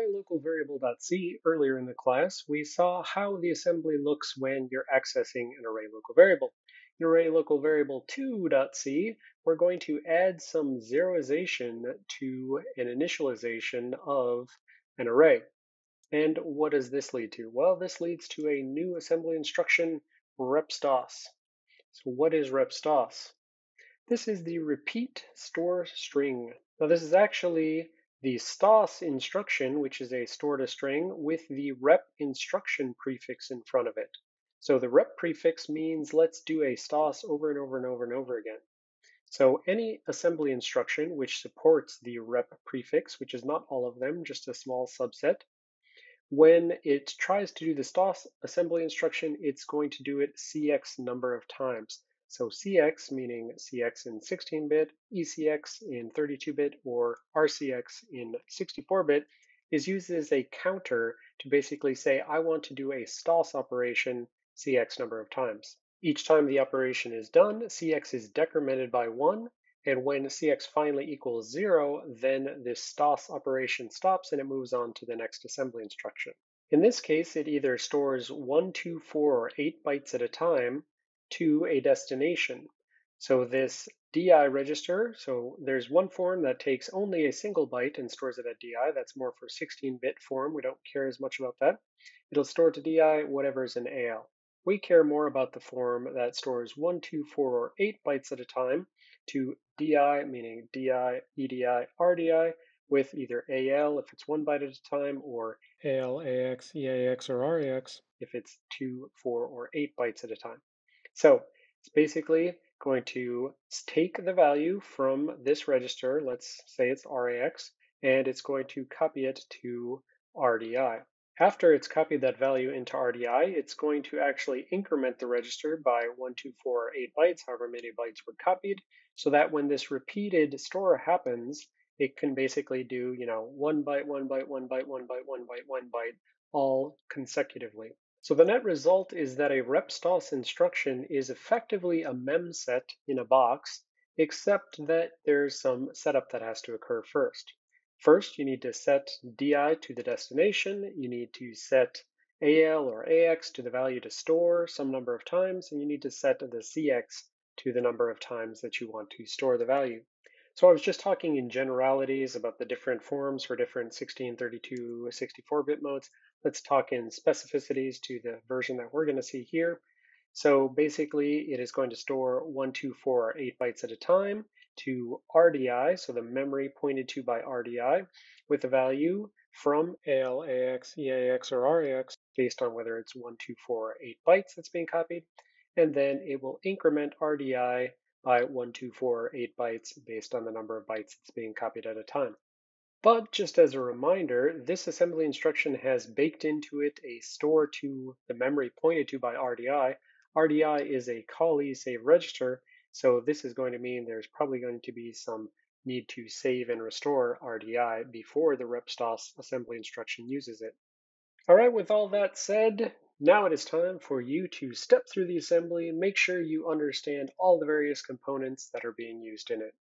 ArrayLocalVariable.c earlier in the class, we saw how the assembly looks when you're accessing an array local variable. In ArrayLocalVariable2.c, we're going to add some zeroization to an initialization of an array. And what does this lead to? Well, this leads to a new assembly instruction, repstos. So what is repstos? This is the repeat store string. Now this is actually the stos instruction, which is a stored a string with the rep instruction prefix in front of it. So the rep prefix means let's do a stos over and over and over and over again. So any assembly instruction which supports the rep prefix, which is not all of them, just a small subset, when it tries to do the stos assembly instruction, it's going to do it cx number of times. So CX, meaning CX in 16-bit, ECX in 32-bit, or RCX in 64-bit, is used as a counter to basically say, I want to do a stos operation CX number of times. Each time the operation is done, CX is decremented by 1, and when CX finally equals 0, then this stos operation stops and it moves on to the next assembly instruction. In this case, it either stores 1, 2, 4, or 8 bytes at a time, to a destination. So this DI register, so there's one form that takes only a single byte and stores it at DI. That's more for 16-bit form. We don't care as much about that. It'll store to DI whatever is in AL. We care more about the form that stores 1, 2, 4, or 8 bytes at a time to DI, meaning DI, EDI, RDI, with either AL if it's one byte at a time, or AL, AX, EAX, or RAX if it's 2, 4, or 8 bytes at a time. So it's basically going to take the value from this register, let's say it's RAX, and it's going to copy it to RDI. After it's copied that value into RDI, it's going to actually increment the register by 1, 2, 4, 8 bytes, however many bytes were copied, so that when this repeated store happens, it can basically do, you know, one byte, one byte, one byte, one byte, one byte, one byte, all consecutively. So the net result is that a repstos instruction is effectively a memset in a box, except that there's some setup that has to occur first. First, you need to set DI to the destination, you need to set AL or AX to the value to store some number of times, and you need to set the CX to the number of times that you want to store the value. So I was just talking in generalities about the different forms for different 16, 32, 64-bit modes. Let's talk in specificities to the version that we're going to see here. So basically, it is going to store 1, 2, 4, or 8 bytes at a time to RDI, so the memory pointed to by RDI, with a value from AL, AX, EAX, or RAX based on whether it's 1, 2, 4, or 8 bytes that's being copied. And then it will increment RDI by 1, 2, 4, 8 bytes based on the number of bytes that's being copied at a time. But just as a reminder, this assembly instruction has baked into it a store to the memory pointed to by RDI. RDI is a callee save register, so this is going to mean there's probably going to be some need to save and restore RDI before the repstos assembly instruction uses it. All right, with all that said, now it is time for you to step through the assembly and make sure you understand all the various components that are being used in it.